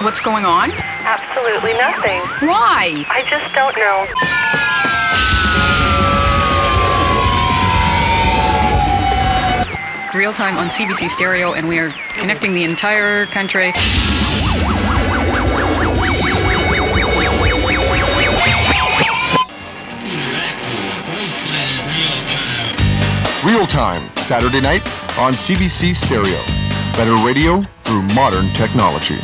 What's going on? Absolutely nothing. Why? I just don't know. Real time on CBC Stereo, and we are connecting the entire country. Real Time, Saturday night on CBC Stereo. Better radio through modern technology.